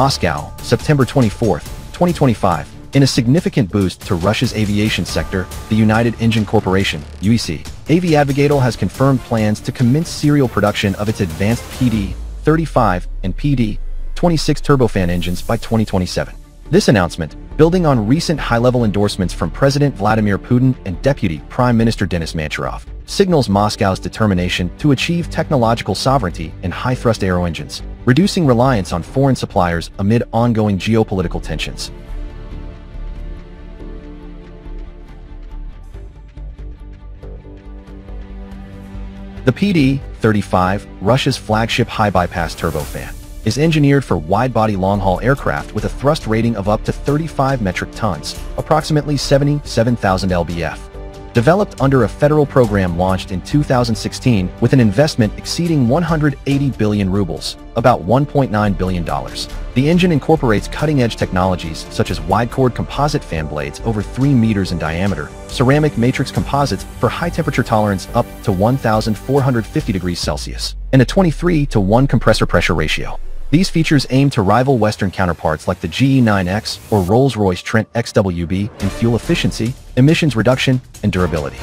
Moscow, September 24, 2025. In a significant boost to Russia's aviation sector, the United Engine Corporation, UEC, Aviadvigatel has confirmed plans to commence serial production of its advanced PD-35 and PD-26 turbofan engines by 2027. This announcement, building on recent high-level endorsements from President Vladimir Putin and Deputy Prime Minister Denis Manturov, signals Moscow's determination to achieve technological sovereignty in high-thrust aero engines, reducing reliance on foreign suppliers amid ongoing geopolitical tensions. The PD-35, Russia's flagship high-bypass turbofan, is engineered for wide-body long-haul aircraft with a thrust rating of up to 35 metric tons, approximately 77,000 lbf. Developed under a federal program launched in 2016 with an investment exceeding 180 billion rubles, about $1.9 billion. The engine incorporates cutting-edge technologies such as wide-chord composite fan blades over 3 meters in diameter, ceramic matrix composites for high-temperature tolerance up to 1,450 degrees Celsius, and a 23 to 1 compressor pressure ratio. These features aim to rival Western counterparts like the GE9X or Rolls-Royce Trent XWB in fuel efficiency, emissions reduction, and durability.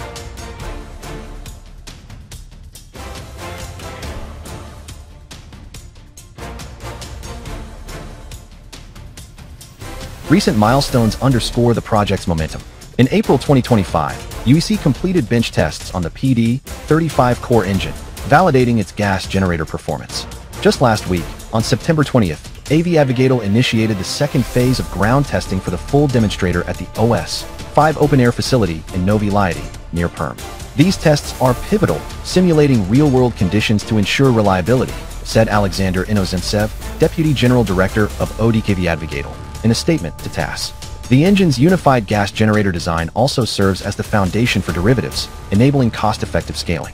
Recent milestones underscore the project's momentum. In April 2025, UEC completed bench tests on the PD-35 core engine, validating its gas generator performance. Just last week, on September 20th, Aviadvigatel initiated the second phase of ground testing for the full demonstrator at the OS-5 open-air facility in Novye Lyady, near Perm. These tests are pivotal, simulating real-world conditions to ensure reliability, said Alexander Inozemtsev, Deputy General Director of ODKV Aviadvigatel, in a statement to TASS. The engine's unified gas generator design also serves as the foundation for derivatives, enabling cost-effective scaling.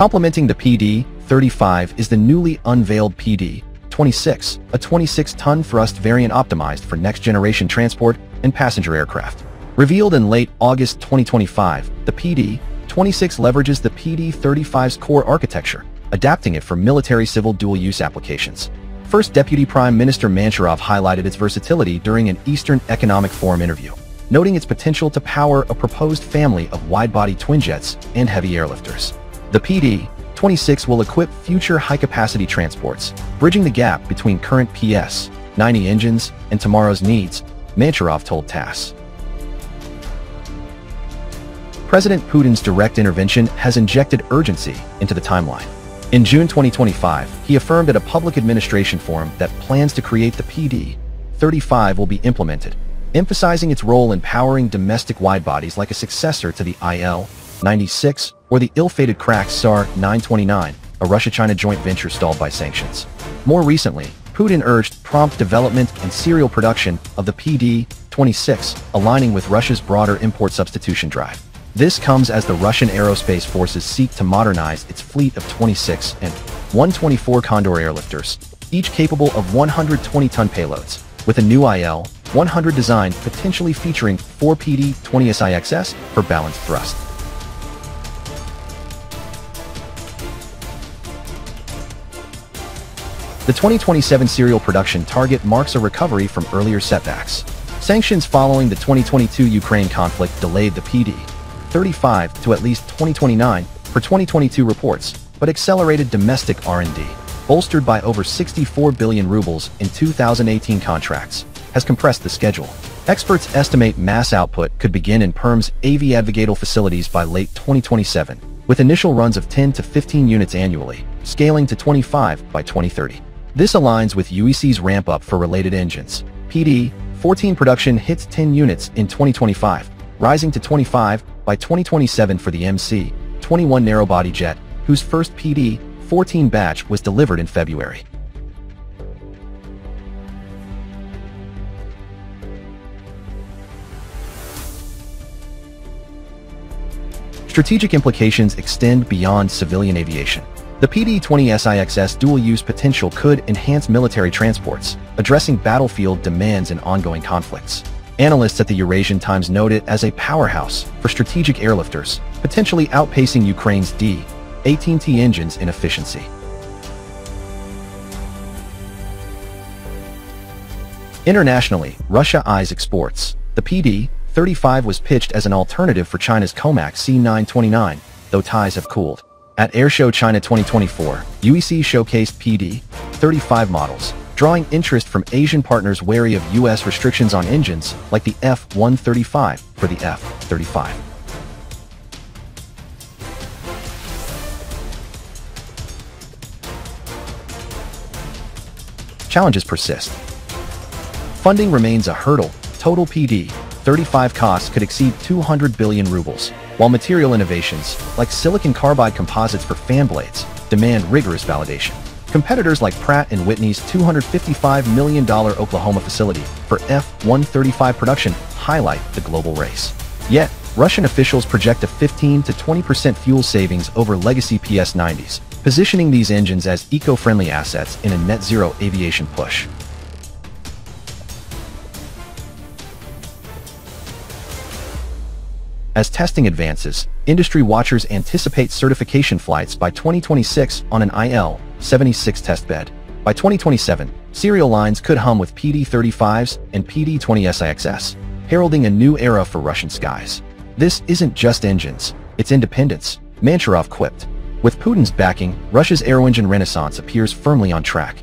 Complementing the PD-35 is the newly unveiled PD-26, a 26-ton thrust variant optimized for next-generation transport and passenger aircraft. Revealed in late August 2025, the PD-26 leverages the PD-35's core architecture, adapting it for military-civil dual-use applications. First Deputy Prime Minister Manturov highlighted its versatility during an Eastern Economic Forum interview, noting its potential to power a proposed family of wide-body twin jets and heavy airlifters. The PD-26 will equip future high-capacity transports, bridging the gap between current PS-90 engines and tomorrow's needs, Manturov told TASS. President Putin's direct intervention has injected urgency into the timeline. In June 2025, he affirmed at a public administration forum that plans to create the PD-35 will be implemented, emphasizing its role in powering domestic widebodies like a successor to the IL-96 or the ill-fated CRAIC CR-929, a Russia-China joint venture stalled by sanctions. More recently, Putin urged prompt development and serial production of the PD-26, aligning with Russia's broader import substitution drive. This comes as the Russian aerospace forces seek to modernize its fleet of 26 and 124 Condor airlifters, each capable of 120-ton payloads, with a new IL-100 design potentially featuring 4 PD-26s for balanced thrust. The 2027 serial production target marks a recovery from earlier setbacks. Sanctions following the 2022 Ukraine conflict delayed the PD-35 to at least 2029 for 2022 reports, but accelerated domestic R&D, bolstered by over 64 billion rubles in 2018 contracts, has compressed the schedule. Experts estimate mass output could begin in Perm's Aviadvigatel facilities by late 2027, with initial runs of 10 to 15 units annually, scaling to 25 by 2030. This aligns with UEC's ramp-up for related engines. PD-14 production hits 10 units in 2025, rising to 25 by 2027 for the MC-21 narrow-body jet, whose first PD-14 batch was delivered in February. Strategic implications extend beyond civilian aviation. The PD-26's dual-use potential could enhance military transports, addressing battlefield demands and ongoing conflicts. Analysts at the Eurasian Times note it as a powerhouse for strategic airlifters, potentially outpacing Ukraine's D-18T engines in efficiency. Internationally, Russia eyes exports. The PD-35 was pitched as an alternative for China's Comac C929, though ties have cooled. At Airshow China 2024, UEC showcased PD-35 models, drawing interest from Asian partners wary of U.S. restrictions on engines like the F-135 for the F-35. Challenges persist. Funding remains a hurdle. Total PD 35 costs could exceed 200 billion rubles, while material innovations, like silicon carbide composites for fan blades, demand rigorous validation. Competitors like Pratt & Whitney's $255 million Oklahoma facility for F-135 production highlight the global race. Yet, Russian officials project a 15 to 20% fuel savings over legacy PS-90s, positioning these engines as eco-friendly assets in a net-zero aviation push. As testing advances, industry watchers anticipate certification flights by 2026 on an IL-76 testbed. By 2027, serial lines could hum with PD-35s and PD-26s, heralding a new era for Russian skies. This isn't just engines, it's independence, Manturov quipped. With Putin's backing, Russia's aero engine renaissance appears firmly on track.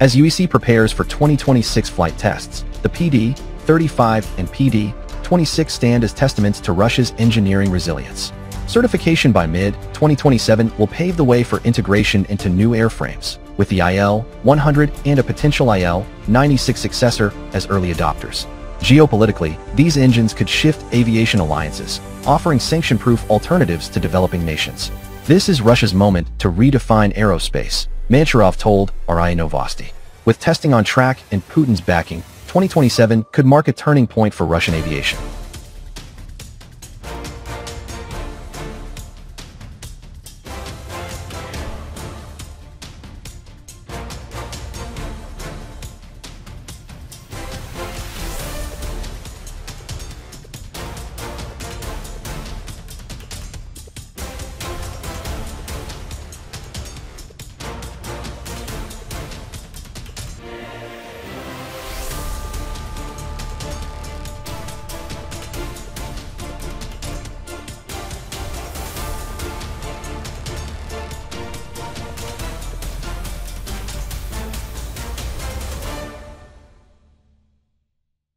As UEC prepares for 2026 flight tests, the PD-35 and PD-26 stand as testaments to Russia's engineering resilience. Certification by mid-2027 will pave the way for integration into new airframes, with the IL-100 and a potential IL-96 successor as early adopters. Geopolitically, these engines could shift aviation alliances, offering sanction-proof alternatives to developing nations. This is Russia's moment to redefine aerospace, Manturov told RIA Novosti. With testing on track and Putin's backing, 2027 could mark a turning point for Russian aviation.